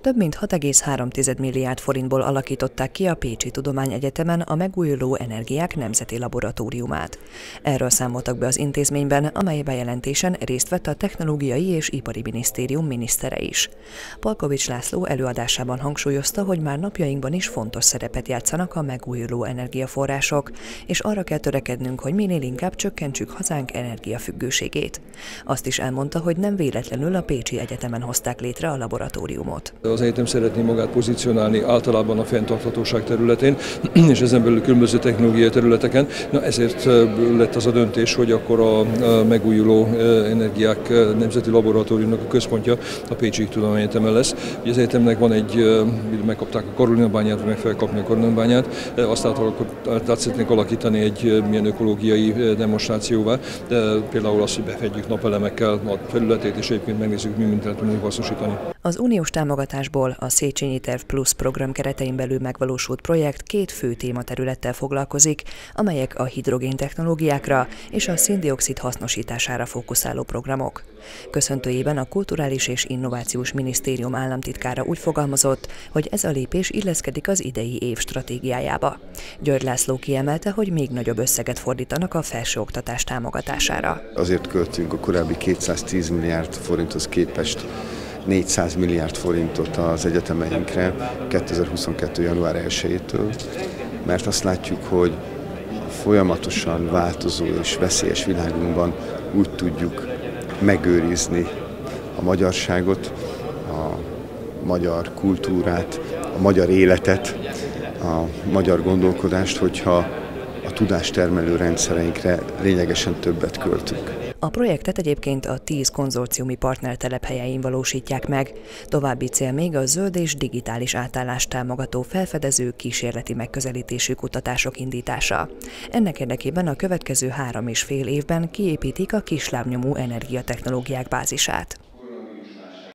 Több mint 6,3 milliárd forintból alakították ki a Pécsi Tudományegyetemen a megújuló energiák nemzeti laboratóriumát. Erről számoltak be az intézményben, amely bejelentésen részt vett a Technológiai és Ipari Minisztérium minisztere is. Palkovics László előadásában hangsúlyozta, hogy már napjainkban is fontos szerepet játszanak a megújuló energiaforrások, és arra kell törekednünk, hogy minél inkább csökkentsük hazánk energiafüggőségét. Azt is elmondta, hogy nem véletlenül a Pécsi Egyetemen hozták létre a laboratóriumot. Az egyetem szeretné magát pozícionálni általában a fenntarthatóság területén, és ezen belül különböző technológiai területeken. Na ezért lett az a döntés, hogy akkor a megújuló energiák nemzeti laboratóriumnak a központja a Pécsi Tudományegyetemen lesz. Ugye az egyetemnek van egy, megkapták a Karolinabányát, meg felkapni a Karolinabányát, azt át, szeretnénk alakítani egy milyen ökológiai demonstrációvá, de például azt, hogy befedjük napelemekkel a felületét, és egyébként megnézzük, mi mindent tudunk hasznosítani. Az uniós támogatásból a Széchenyi Terv Plus program keretein belül megvalósult projekt két fő tématerülettel foglalkozik, amelyek a hidrogén technológiákra és a széndiokszid hasznosítására fókuszáló programok. Köszöntőjében a Kulturális és Innovációs Minisztérium államtitkára úgy fogalmazott, hogy ez a lépés illeszkedik az idei év stratégiájába. György László kiemelte, hogy még nagyobb összeget fordítanak a felsőoktatás támogatására. Azért költünk a korábbi 210 milliárd forinthoz képest 400 milliárd forintot az egyetemeinkre 2022. január 1-től, mert azt látjuk, hogy folyamatosan változó és veszélyes világunkban úgy tudjuk megőrizni a magyarságot, a magyar kultúrát, a magyar életet, a magyar gondolkodást, hogyha a tudástermelő rendszereinkre lényegesen többet költünk. A projektet egyébként a 10 konzorciumi partner telephelyein valósítják meg. További cél még a zöld és digitális átállást támogató felfedező kísérleti megközelítésű kutatások indítása. Ennek érdekében a következő három és fél évben kiépítik a kislábnyomú energiatechnológiák bázisát.